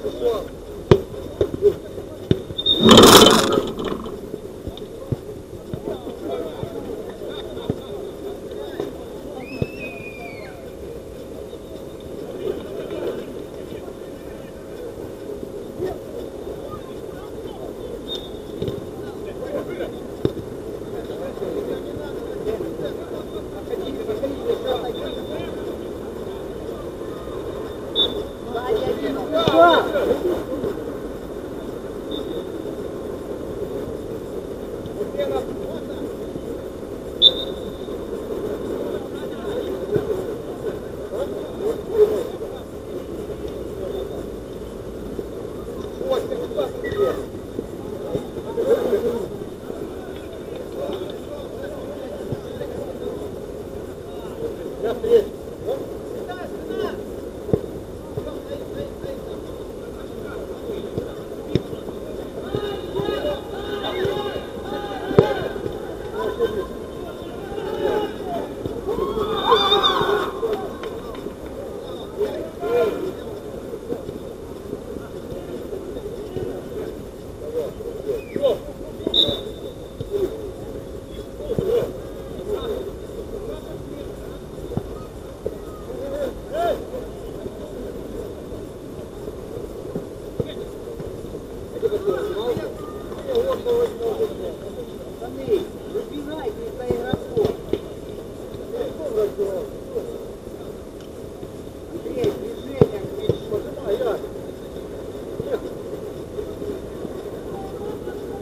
Thank you.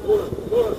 Good, good.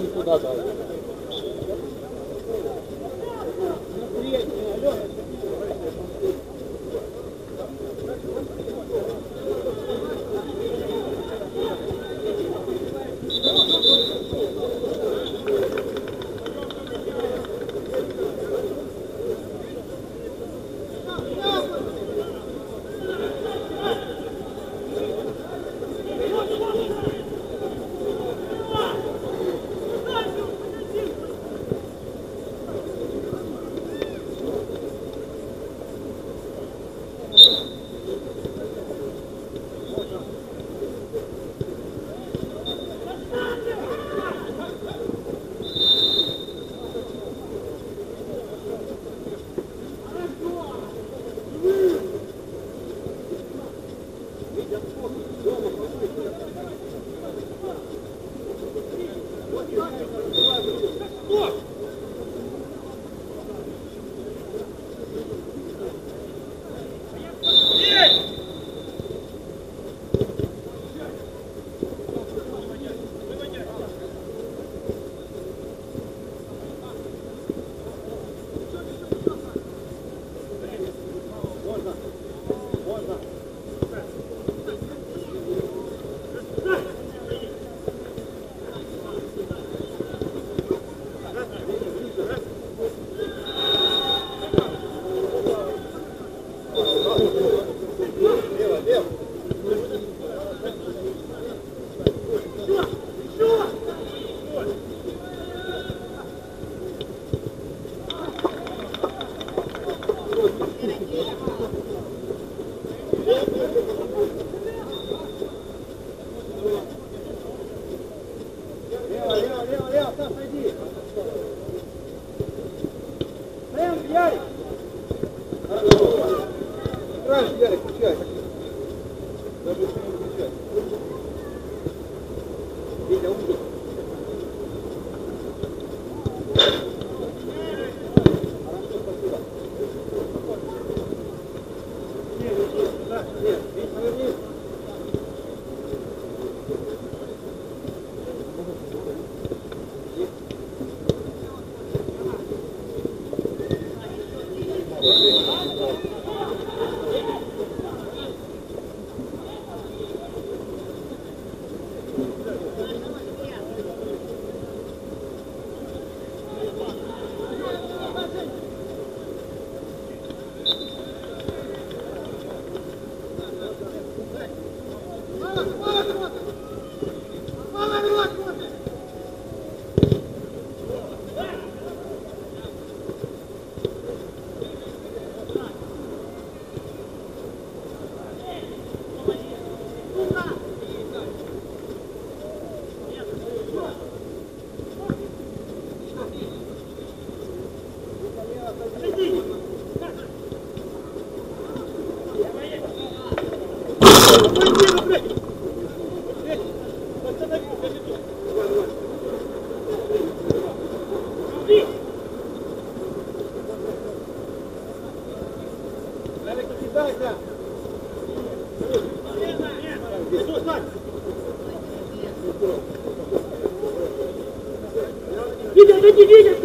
Нам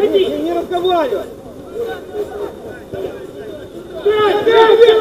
Выходи! Не, не разговаривай! Сядь, сядь, сядь!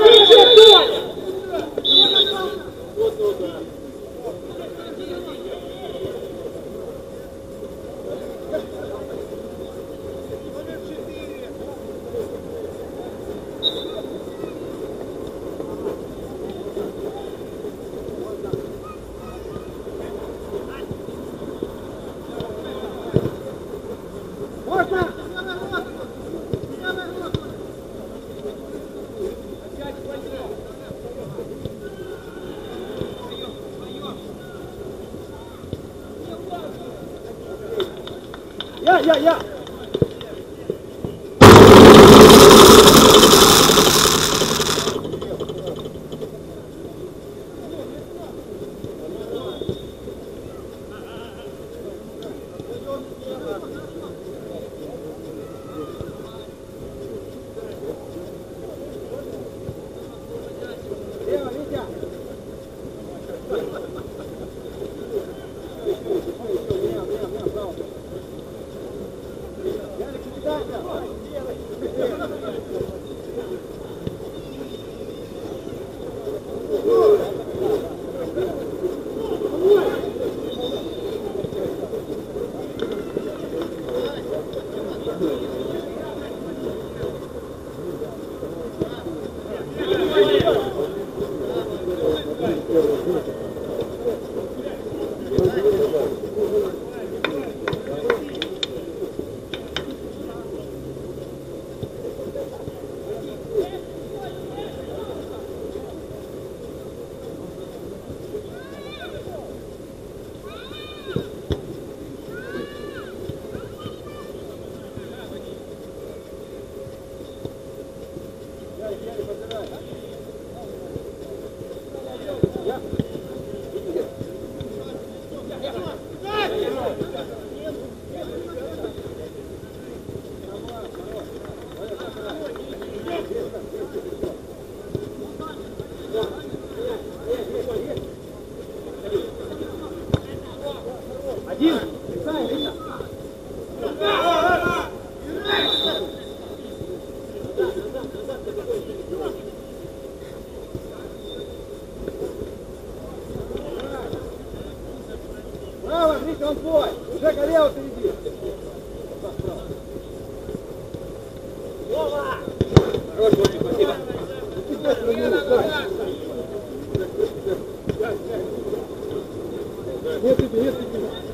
Esse, esse, esse.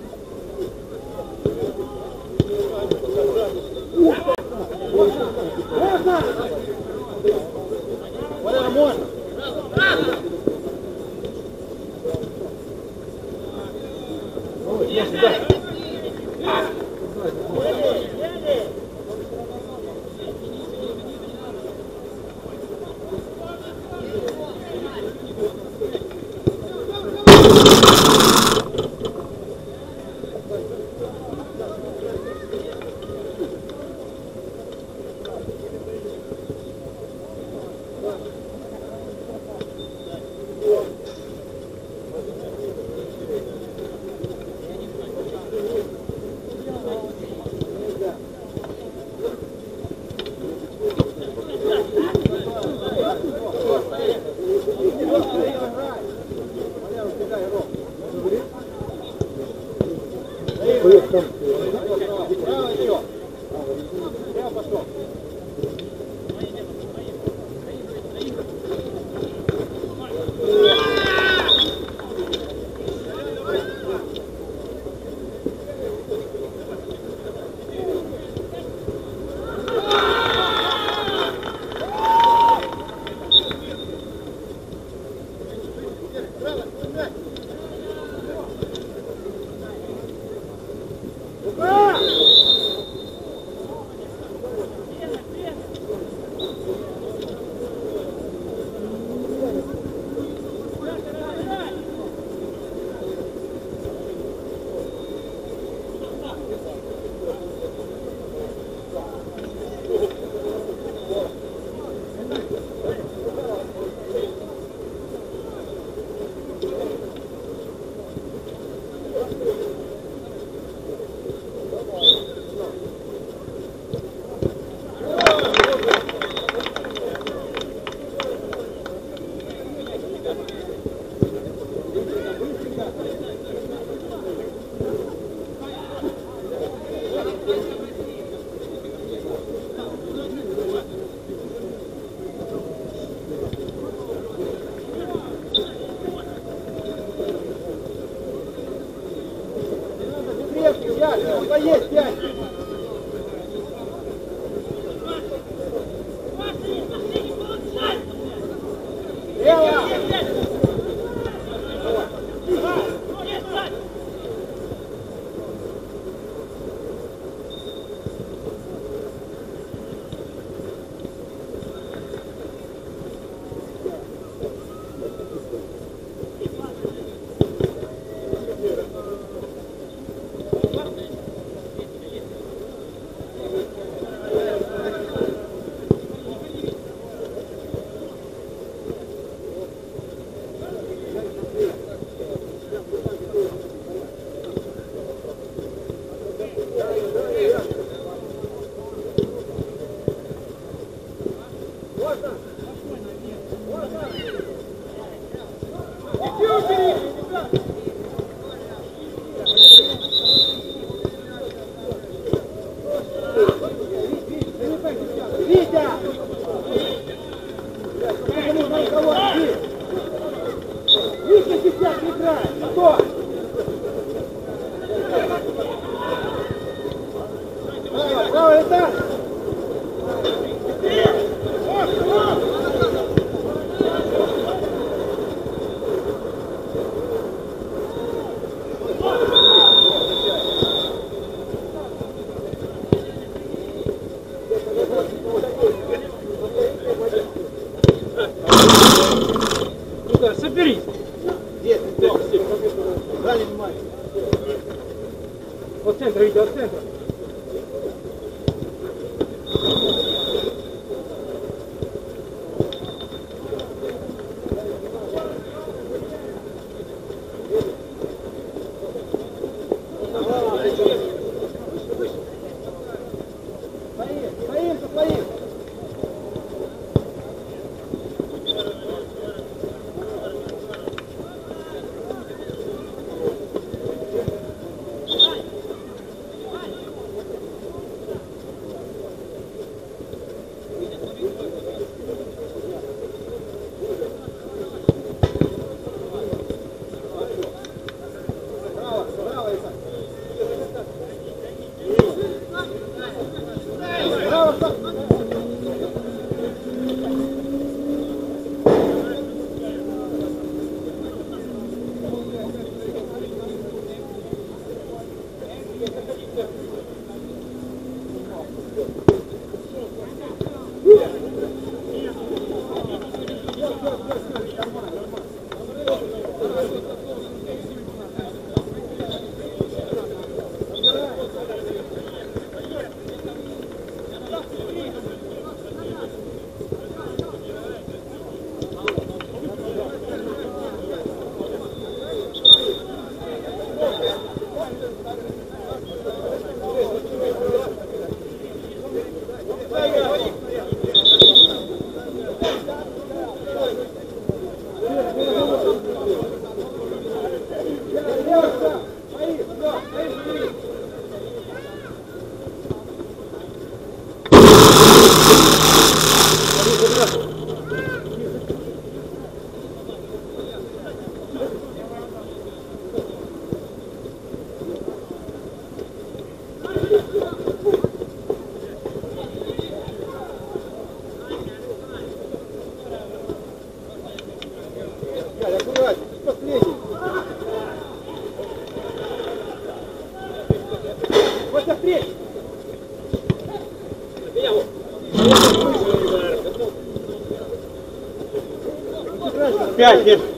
que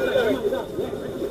行った!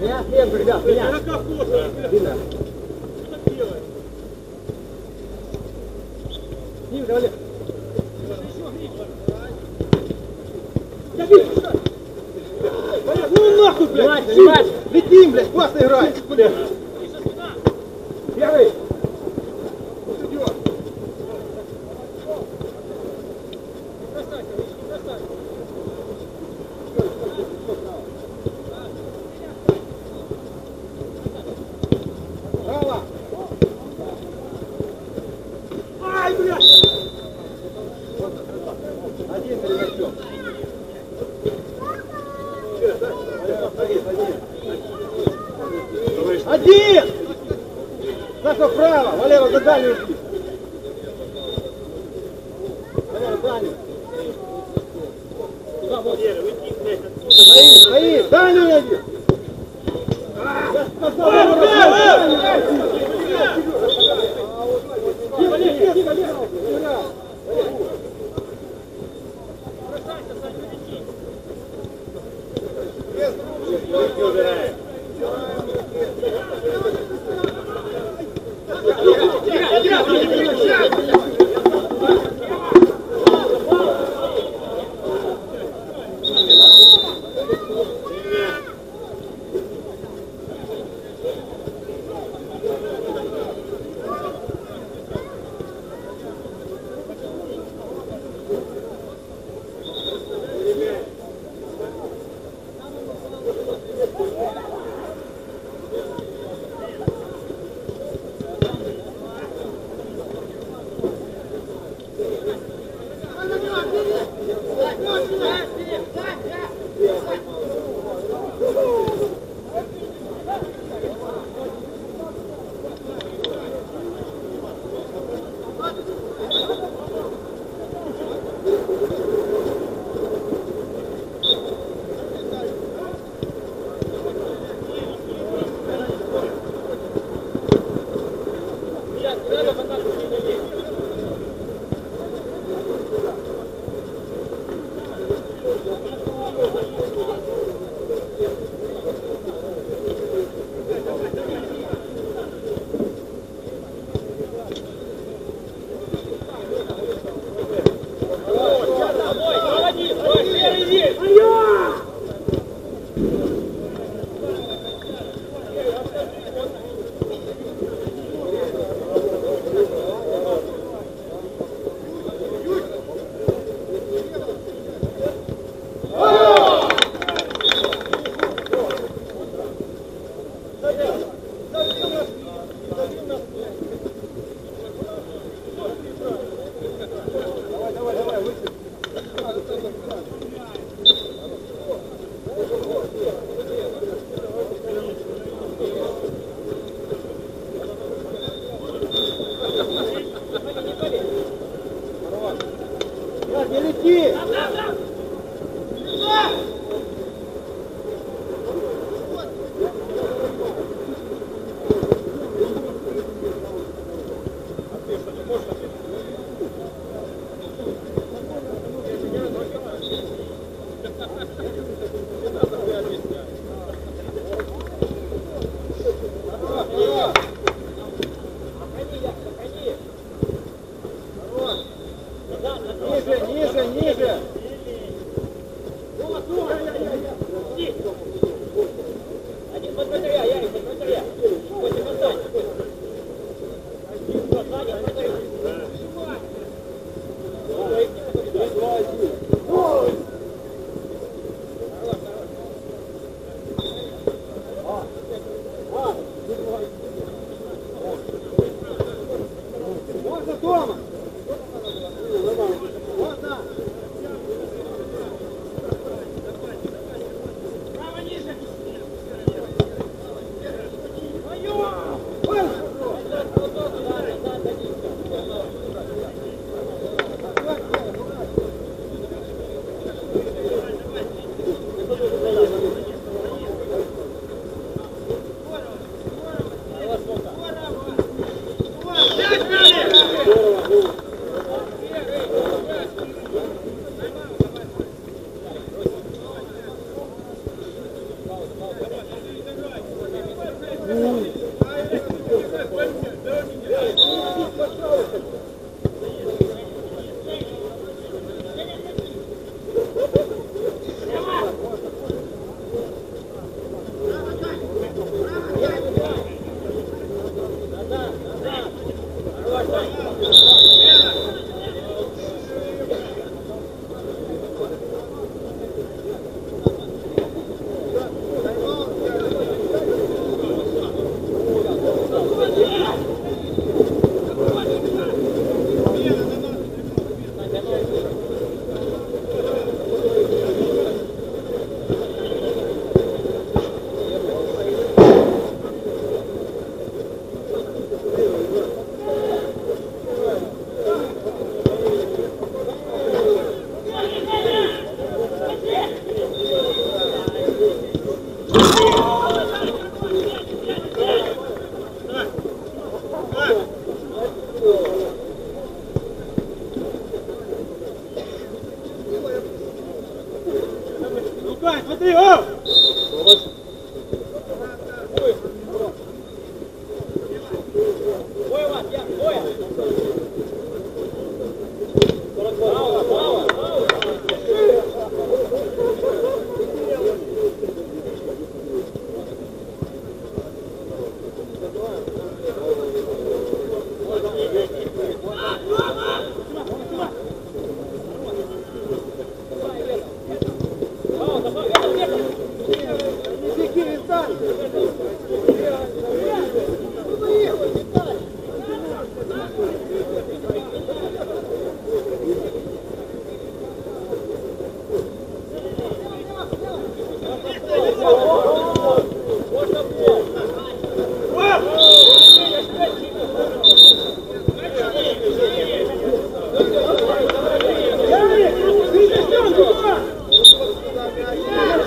Меня сверху, ребят, меня. Видно. Что делаешь? Ним, давай. Ну нахуй, блядь! Летим, блядь, классно играет! можно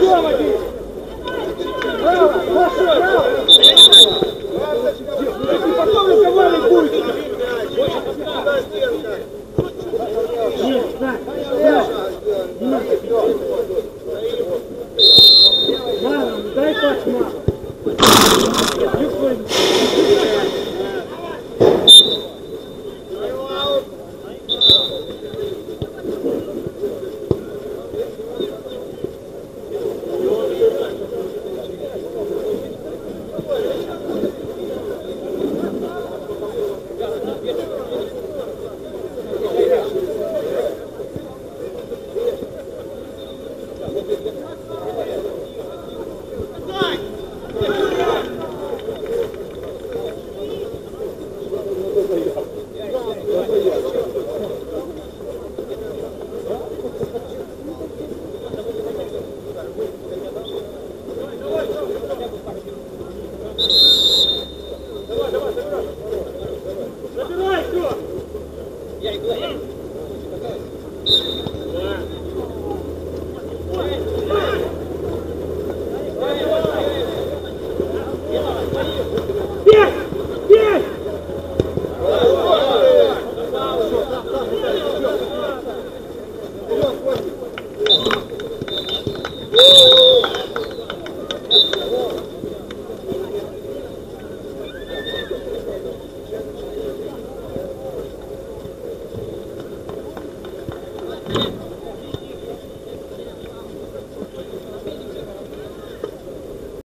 Артем